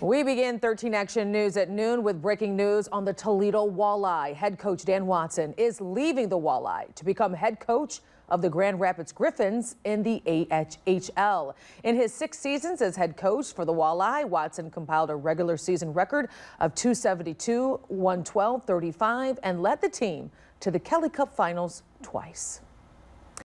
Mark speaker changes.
Speaker 1: We begin 13 Action News at noon with breaking news on the Toledo Walleye. Head coach Dan Watson is leaving the Walleye to become head coach of the Grand Rapids Griffins in the AHL. In his six seasons as head coach for the Walleye, Watson compiled a regular season record of 272, 112, 35, and led the team to the Kelly Cup Finals twice.